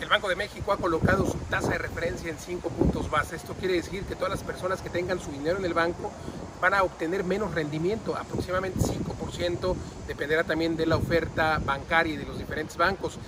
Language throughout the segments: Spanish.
El Banco de México ha colocado su tasa de referencia en 5 puntos base. Esto quiere decir que todas las personas que tengan su dinero en el banco van a obtener menos rendimiento, aproximadamente 5%, dependerá también de la oferta bancaria y de los diferentes bancos.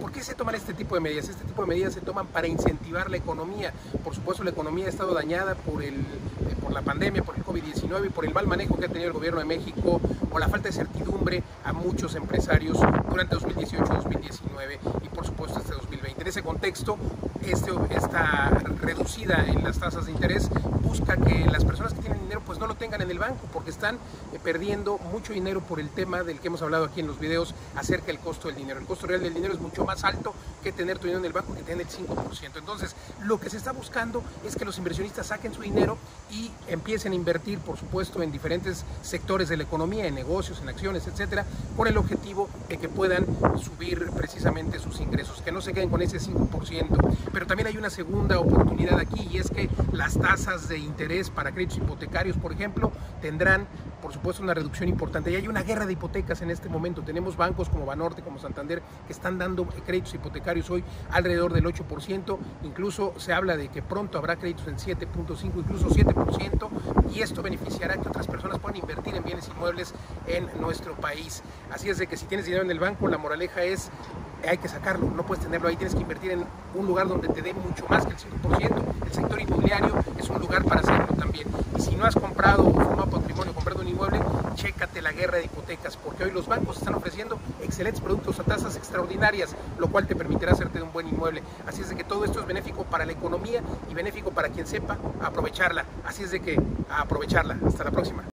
¿Por qué se toman este tipo de medidas? Este tipo de medidas se toman para incentivar la economía. Por supuesto, la economía ha estado dañada por, el, eh, por la pandemia, por el COVID-19 y por el mal manejo que ha tenido el gobierno de México o la falta de certidumbre a muchos empresarios durante 2018-2019 y por supuesto este 2020. En contexto, este, esta reducida en las tasas de interés busca que las personas que tienen dinero pues no lo tengan en el banco porque están eh, perdiendo mucho dinero por el tema del que hemos hablado aquí en los videos acerca del costo del dinero. El costo real del dinero es mucho más alto que tener tu dinero en el banco que tener el 5%. Entonces, lo que se está buscando es que los inversionistas saquen su dinero y empiecen a invertir, por supuesto, en diferentes sectores de la economía, en negocios, en acciones, etcétera, con el objetivo de que puedan subir precisamente sus ingresos, que no se queden con ese 5%. Pero también hay una segunda oportunidad aquí y es que las tasas de interés para créditos hipotecarios, por ejemplo, tendrán, por supuesto, una reducción importante. Y hay una guerra de hipotecas en este momento. Tenemos bancos como Banorte, como Santander, que están dando créditos hipotecarios hoy alrededor del 8%. Incluso se habla de que pronto habrá créditos en 7.5, incluso 7%. Y esto beneficiará que otras personas puedan invertir en bienes inmuebles en nuestro país. Así es de que si tienes dinero en el banco, la moraleja es hay que sacarlo, no puedes tenerlo ahí, tienes que invertir en un lugar donde te dé mucho más que el 5%. El sector inmobiliario es un lugar para hacerlo también. Si no has comprado o formado patrimonio, comprado un inmueble, chécate la guerra de hipotecas, porque hoy los bancos están ofreciendo excelentes productos a tasas extraordinarias, lo cual te permitirá hacerte de un buen inmueble. Así es de que todo esto es benéfico para la economía y benéfico para quien sepa aprovecharla. Así es de que aprovecharla. Hasta la próxima.